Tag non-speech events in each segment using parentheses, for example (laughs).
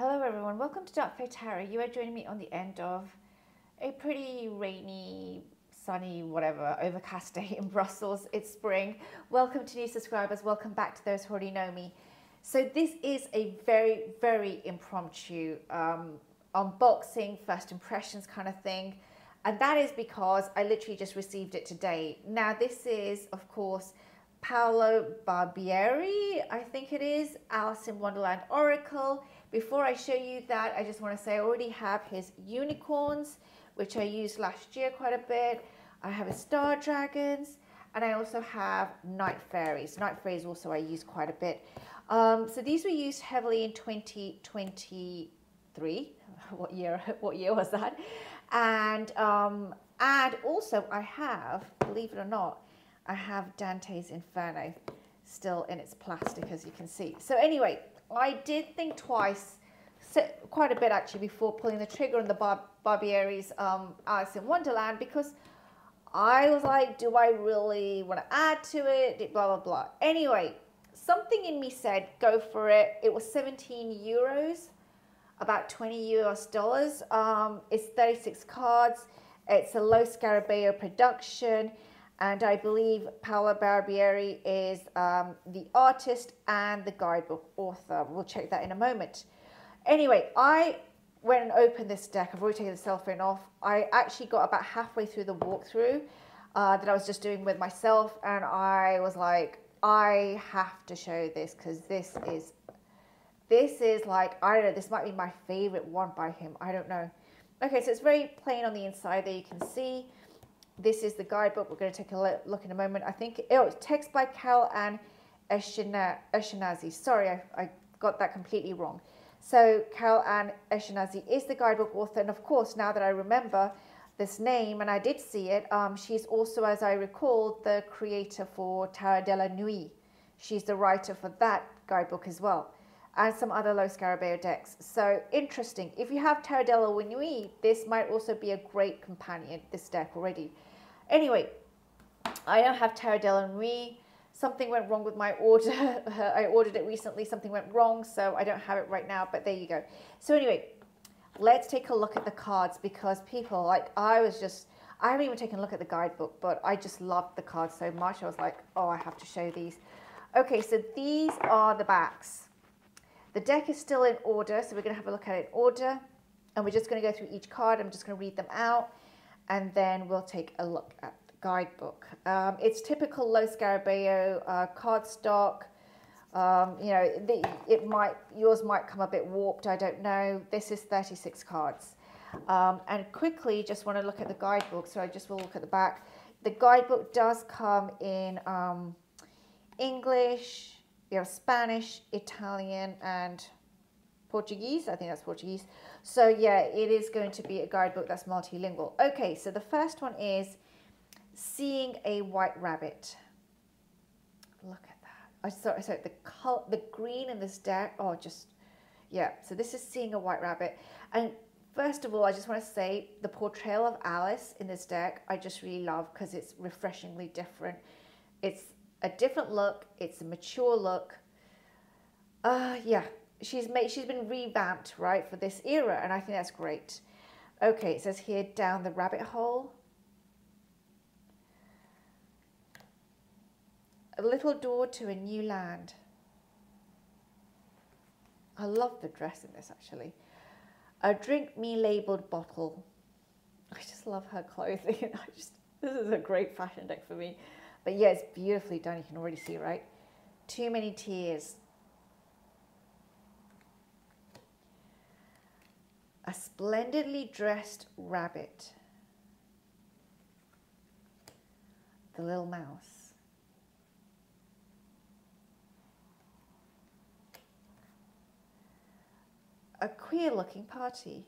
Hello everyone, welcome to Dark Fae Tarot. You are joining me on the end of a pretty rainy, sunny, whatever, overcast (laughs) day in Brussels. It's spring. Welcome to new subscribers, welcome back to those who already know me. So this is a very, very impromptu um, unboxing, first impressions kind of thing. And that is because I literally just received it today. Now this is, of course, Paolo Barbieri, I think it is, Alice in Wonderland Oracle. Before I show you that, I just want to say I already have his unicorns, which I used last year quite a bit. I have his star dragons, and I also have night fairies. Night fairies also I use quite a bit. Um, so these were used heavily in 2023. (laughs) What year? (laughs) What year was that? And um, and also I have, believe it or not, I have Dante's Inferno still in its plastic, as you can see. So anyway, I did think twice, quite a bit actually, before pulling the trigger on the Bar Barbieri's um, Alice in Wonderland because I was like, do I really want to add to it? Blah, blah, blah. Anyway, something in me said, go for it. It was 17 euros, about 20 US dollars. Um, it's 36 cards. It's a Lo Scarabeo production and I believe Paolo Barbieri is um, the artist and the guidebook author. We'll check that in a moment. Anyway, I went and opened this deck. I've already taken the cell phone off. I actually got about halfway through the walkthrough uh, that I was just doing with myself, and I was like, I have to show this because this is, this is like, I don't know, this might be my favorite one by him. I don't know. Okay, so it's very plain on the inside there, you can see. This is the guidebook. We're going to take a look in a moment. I think, oh, it's text by Carol Ann Eshkenazi. Sorry, I, I got that completely wrong. So Carol Ann Eshkenazi is the guidebook author. And of course, now that I remember this name, and I did see it, um, she's also, as I recall, the creator for Tarot de la Nuit. She's the writer for that guidebook as well. And some other Lo Scarabeo decks. So interesting. If you have Tarot de la Nuit, this might also be a great companion, this deck already. Anyway, I now have Tarot de la Nuit. Something went wrong with my order. (laughs) I ordered it recently. Something went wrong, so I don't have it right now, but there you go. So anyway, let's take a look at the cards because people, like I was just, I haven't even taken a look at the guidebook, but I just loved the cards so much. I was like, oh, I have to show these. Okay, so these are the backs. The deck is still in order, so we're going to have a look at it in order. And we're just going to go through each card. I'm just going to read them out and then we'll take a look at the guidebook. Um, it's typical Lo Scarabeo uh, cardstock. Um, you know, the, it might yours might come a bit warped. I don't know. This is 36 cards. Um, and quickly, just want to look at the guidebook. So I just will look at the back. The guidebook does come in um, English, you know, Spanish, Italian, and Portuguese. I think that's Portuguese. So yeah, it is going to be a guidebook that's multilingual. Okay, so the first one is Seeing a White Rabbit. Look at that. I saw, so the color, the green in this deck, oh, just, yeah. So this is Seeing a White Rabbit. And first of all, I just want to say the portrayal of Alice in this deck, I just really love because it's refreshingly different. It's a different look. It's a mature look. Uh, yeah, she's made she's been revamped right for this era and I think that's great. Okay, it says here down the rabbit hole. A little door to a new land. I love the dress in this actually. A drink me labeled bottle. I just love her clothing. (laughs) I just this is a great fashion deck for me. But yeah, it's beautifully done. You can already see, right? Too many tears. A splendidly dressed rabbit. The little mouse. A queer looking party.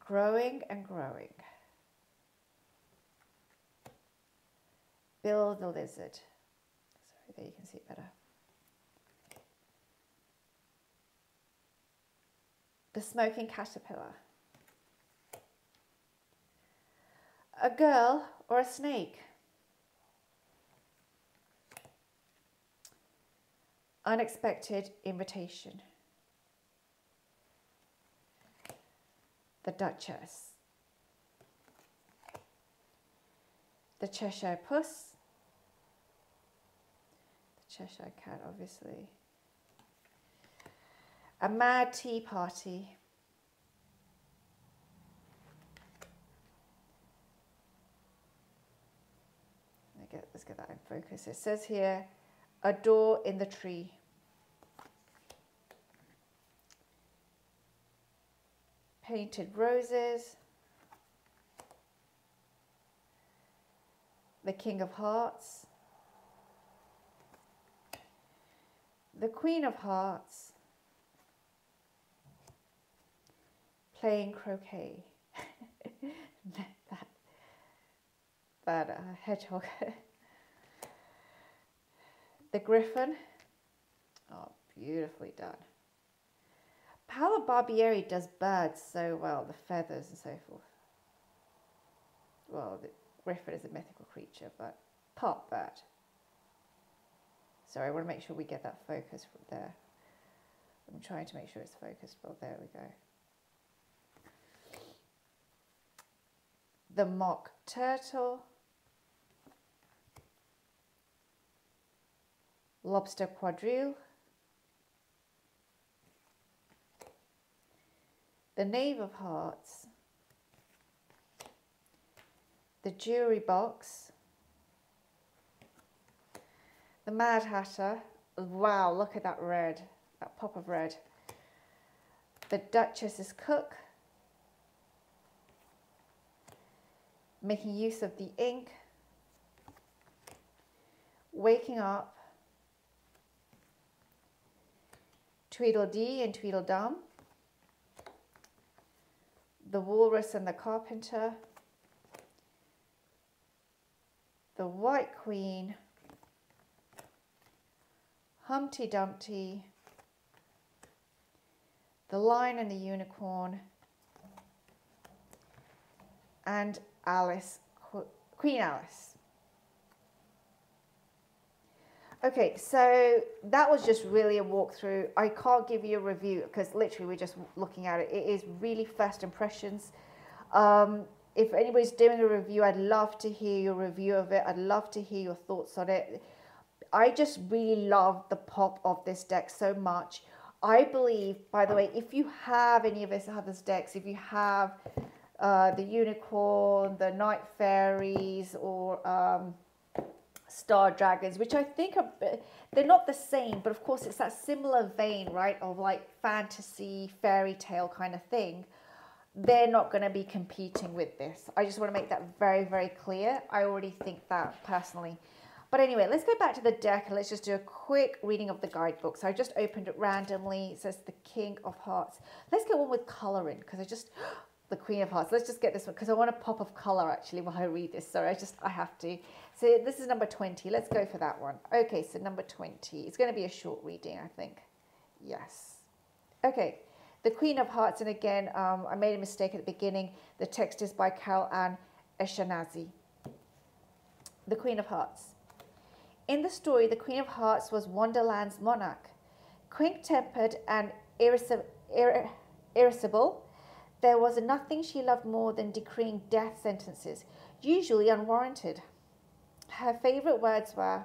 Growing and growing. Bill the lizard. Sorry, there you can see it better. The smoking caterpillar. A girl or a snake? unexpected invitation. The Duchess. The Cheshire Puss. The Cheshire Cat, obviously. A Mad Tea Party. Let's get that in focus. It says here, a door in the tree. Painted roses. The King of Hearts. The Queen of Hearts. Playing croquet. (laughs) that that uh, hedgehog. (laughs) the griffin. Oh, beautifully done. Paolo Barbieri does birds so well, the feathers and so forth. Well, the griffin is a mythical creature, but part bird. Sorry, I want to make sure we get that focus from there. I'm trying to make sure it's focused, but there we go. The mock turtle. lobster quadrille, the Knave of Hearts, the Jewelry Box, the Mad Hatter, wow, look at that red, that pop of red, the Duchess's Cook, making use of the ink, waking up, Tweedledee and Tweedledum, the Walrus and the Carpenter, the White Queen, Humpty Dumpty, the Lion and the Unicorn, and Alice, Queen Alice. Okay, so that was just really a walkthrough. I can't give you a review because literally we're just looking at it. It is really first impressions. Um, if anybody's doing a review, I'd love to hear your review of it. I'd love to hear your thoughts on it. I just really love the pop of this deck so much. I believe, by the way, if you have any of this other decks, if you have uh, the unicorn, the night fairies, or um, star dragons, which I think are they're not the same, but of course it's that similar vein, right, of like fantasy, fairy tale kind of thing. They're not going to be competing with this. I just want to make that very, very clear. I already think that personally. But anyway, let's go back to the deck and let's just do a quick reading of the guidebook. So I just opened it randomly. It says the King of Hearts. Let's get one with colouring because I just the Queen of Hearts. Let's just get this one because I want a pop of colour actually while I read this. Sorry, I just, I have to. So this is number 20. Let's go for that one. Okay, so number 20. It's going to be a short reading, I think. Yes. Okay, the Queen of Hearts. And again, um, I made a mistake at the beginning. The text is by Carol Ann Eshkenazi. The Queen of Hearts. In the story, the Queen of Hearts was Wonderland's monarch. Quick-tempered and irascible, there was nothing she loved more than decreeing death sentences, usually unwarranted. Her favourite words were,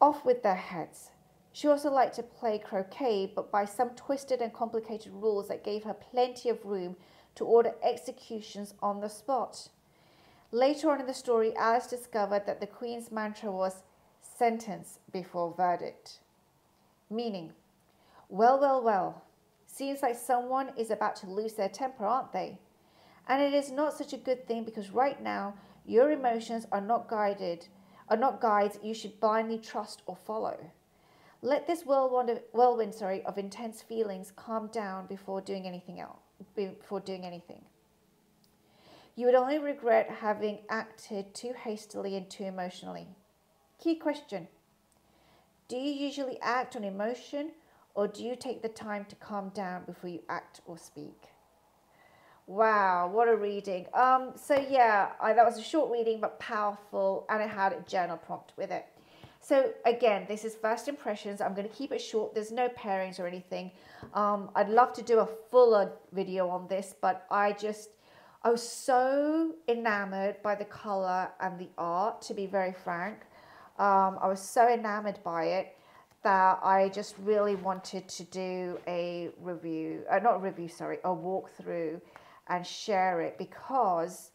off with their heads. She also liked to play croquet, but by some twisted and complicated rules that gave her plenty of room to order executions on the spot. Later on in the story, Alice discovered that the Queen's mantra was sentence before verdict, meaning, well, well, well, Seems like someone is about to lose their temper, aren't they? And it is not such a good thing because right now your emotions are not guided, are not guides you should blindly trust or follow. Let this whirlwind, of, whirlwind sorry, of intense feelings calm down before doing anything else, before doing anything. You would only regret having acted too hastily and too emotionally. Key question Do you usually act on emotion or do you take the time to calm down before you act or speak? Wow, what a reading. Um, so yeah, I, that was a short reading but powerful and it had a journal prompt with it. So again, this is first impressions. I'm going to keep it short. There's no pairings or anything. Um, I'd love to do a fuller video on this, but I just, I was so enamored by the color and the art, to be very frank. Um, I was so enamored by it that I just really wanted to do a review, uh, not a review, sorry, a walkthrough and share it because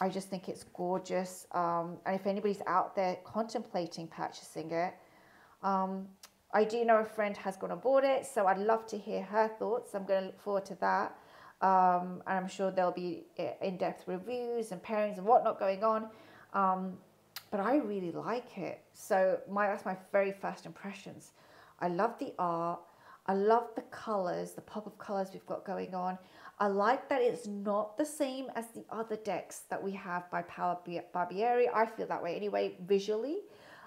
I just think it's gorgeous. Um, and if anybody's out there contemplating purchasing it, um, I do know a friend has gone aboard it, so I'd love to hear her thoughts. I'm going to look forward to that. Um, and I'm sure there'll be uh, in depth reviews and pairings and whatnot going on. Um, but I really like it. So my that's my very first impressions. I love the art. I love the colors, the pop of colors we've got going on. I like that it's not the same as the other decks that we have by Paolo Barbieri. I feel that way anyway, visually.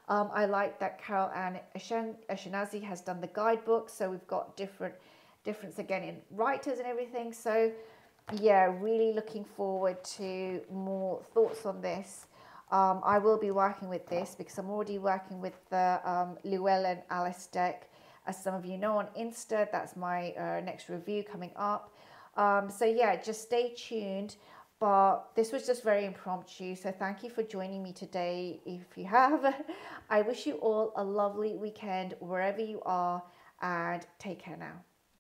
Um, I like that Carol Ann Ashkenazi has done the guidebook, so we've got different difference again in writers and everything. So yeah, really looking forward to more thoughts on this. Um, I will be working with this because I'm already working with the um, Llewellyn Alice deck. As some of you know on Insta, that's my uh, next review coming up. Um, so yeah, just stay tuned. But this was just very impromptu. So thank you for joining me today. If you have, (laughs) I wish you all a lovely weekend wherever you are and take care now.